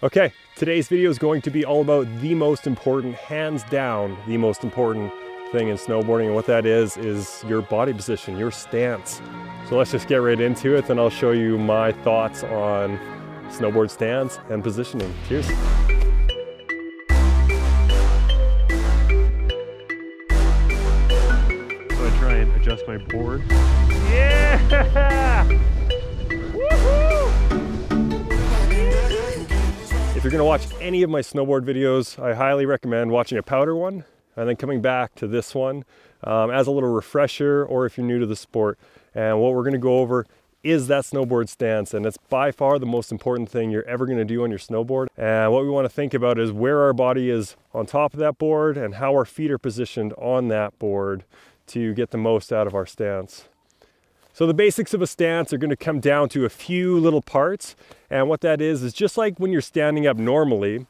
Okay, today's video is going to be all about the most important, hands down, the most important thing in snowboarding. And what that is, is your body position, your stance. So let's just get right into it. Then I'll show you my thoughts on snowboard stance and positioning. Cheers. So I try and adjust my board. Yeah! If you're gonna watch any of my snowboard videos, I highly recommend watching a powder one and then coming back to this one um, as a little refresher or if you're new to the sport. And what we're gonna go over is that snowboard stance and it's by far the most important thing you're ever going to do on your snowboard and what we want to think about is where our body is on top of that board and how our feet are positioned on that board to get the most out of our stance. So the basics of a stance are going to come down to a few little parts. And what that is, is just like when you're standing up normally,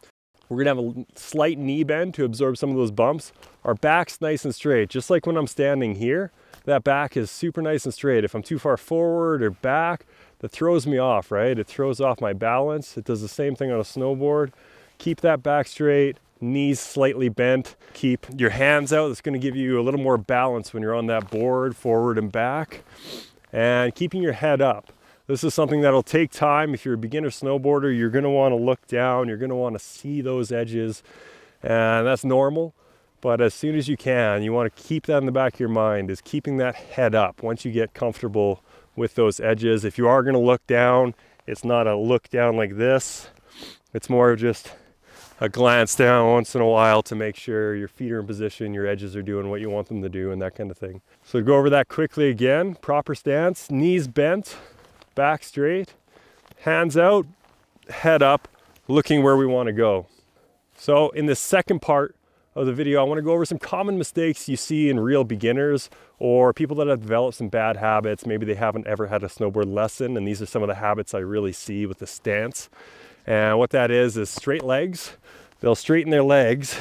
we're going to have a slight knee bend to absorb some of those bumps. Our back's nice and straight, just like when I'm standing here, that back is super nice and straight. If I'm too far forward or back, that throws me off, right? It throws off my balance. It does the same thing on a snowboard. Keep that back straight, knees slightly bent. Keep your hands out. It's gonna give you a little more balance when you're on that board, forward and back and keeping your head up. This is something that'll take time. If you're a beginner snowboarder, you're gonna wanna look down, you're gonna wanna see those edges, and that's normal. But as soon as you can, you wanna keep that in the back of your mind, is keeping that head up once you get comfortable with those edges. If you are gonna look down, it's not a look down like this. It's more of just a glance down once in a while to make sure your feet are in position, your edges are doing what you want them to do, and that kind of thing. So go over that quickly again. Proper stance, knees bent, back straight, hands out, head up, looking where we want to go. So in the second part of the video, I want to go over some common mistakes you see in real beginners or people that have developed some bad habits. Maybe they haven't ever had a snowboard lesson, and these are some of the habits I really see with the stance. And what that is, is straight legs. They'll straighten their legs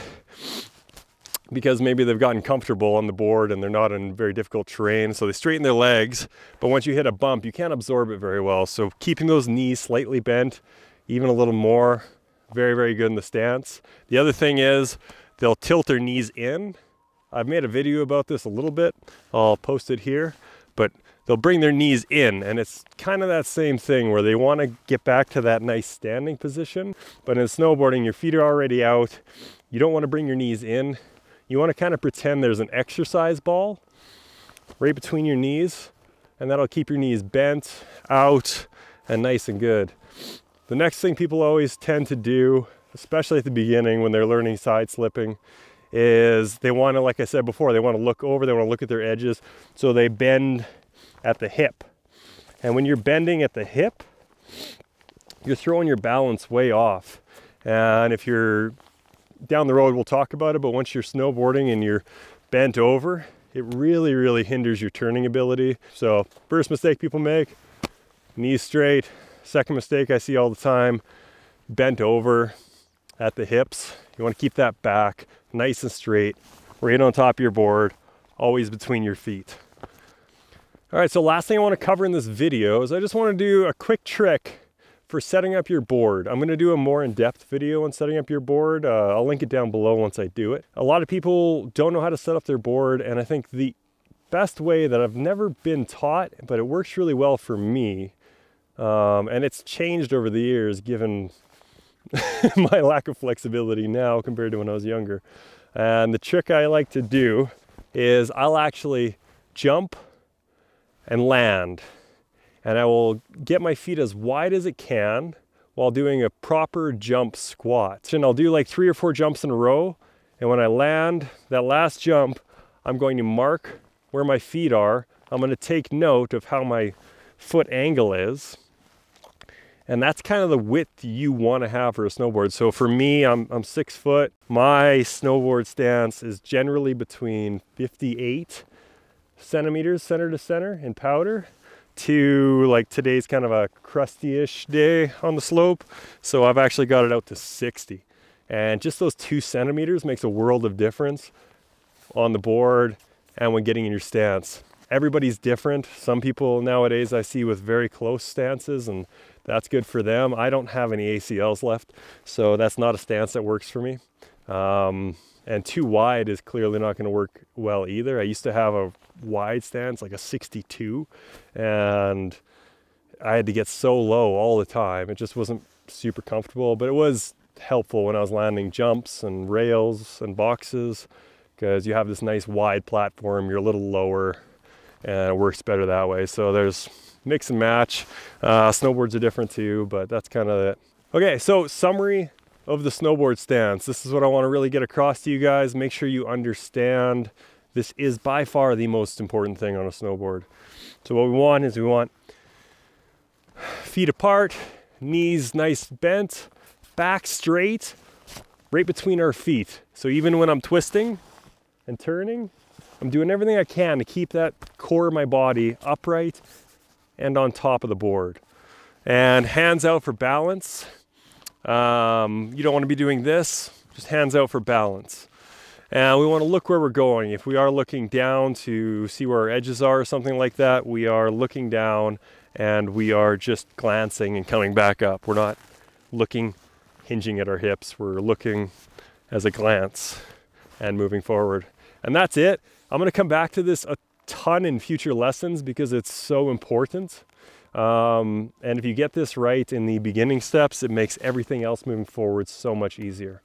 because maybe they've gotten comfortable on the board and they're not in very difficult terrain. So they straighten their legs, but once you hit a bump, you can't absorb it very well. So keeping those knees slightly bent, even a little more, very, very good in the stance. The other thing is they'll tilt their knees in. I've made a video about this a little bit. I'll post it here, but they'll bring their knees in and it's kind of that same thing where they want to get back to that nice standing position but in snowboarding your feet are already out. You don't want to bring your knees in. You want to kind of pretend there's an exercise ball right between your knees and that'll keep your knees bent out and nice and good. The next thing people always tend to do especially at the beginning when they're learning side slipping is they want to like i said before they want to look over they want to look at their edges so they bend at the hip. And when you're bending at the hip, you're throwing your balance way off. And if you're down the road, we'll talk about it, but once you're snowboarding and you're bent over, it really, really hinders your turning ability. So, first mistake people make knees straight. Second mistake I see all the time bent over at the hips. You want to keep that back nice and straight, right on top of your board, always between your feet. All right, so last thing I want to cover in this video is I just want to do a quick trick for setting up your board. I'm going to do a more in-depth video on setting up your board. Uh, I'll link it down below once I do it. A lot of people don't know how to set up their board, and I think the best way that I've never been taught, but it works really well for me, um, and it's changed over the years given my lack of flexibility now compared to when I was younger. And the trick I like to do is I'll actually jump and land. And I will get my feet as wide as it can while doing a proper jump squat. And I'll do like three or four jumps in a row. And when I land that last jump, I'm going to mark where my feet are. I'm going to take note of how my foot angle is. And that's kind of the width you want to have for a snowboard. So for me, I'm, I'm six foot. My snowboard stance is generally between 58 centimeters center to center in powder to like today's kind of a crusty-ish day on the slope. So I've actually got it out to 60. And just those two centimeters makes a world of difference on the board and when getting in your stance. Everybody's different. Some people nowadays I see with very close stances and that's good for them. I don't have any ACLs left, so that's not a stance that works for me. Um, and too wide is clearly not going to work well either. I used to have a wide stance, like a 62, and I had to get so low all the time. It just wasn't super comfortable, but it was helpful when I was landing jumps and rails and boxes because you have this nice wide platform, you're a little lower, and it works better that way. So there's mix and match. Uh, snowboards are different too, but that's kind of it. Okay, so summary of the snowboard stance. This is what I want to really get across to you guys. Make sure you understand this is by far the most important thing on a snowboard. So what we want is we want feet apart, knees nice bent, back straight, right between our feet. So even when I'm twisting and turning, I'm doing everything I can to keep that core of my body upright and on top of the board. And hands out for balance. Um, you don't want to be doing this, just hands out for balance. And we want to look where we're going. If we are looking down to see where our edges are or something like that, we are looking down and we are just glancing and coming back up. We're not looking, hinging at our hips. We're looking as a glance and moving forward. And that's it. I'm going to come back to this a ton in future lessons because it's so important. Um, and if you get this right in the beginning steps, it makes everything else moving forward so much easier.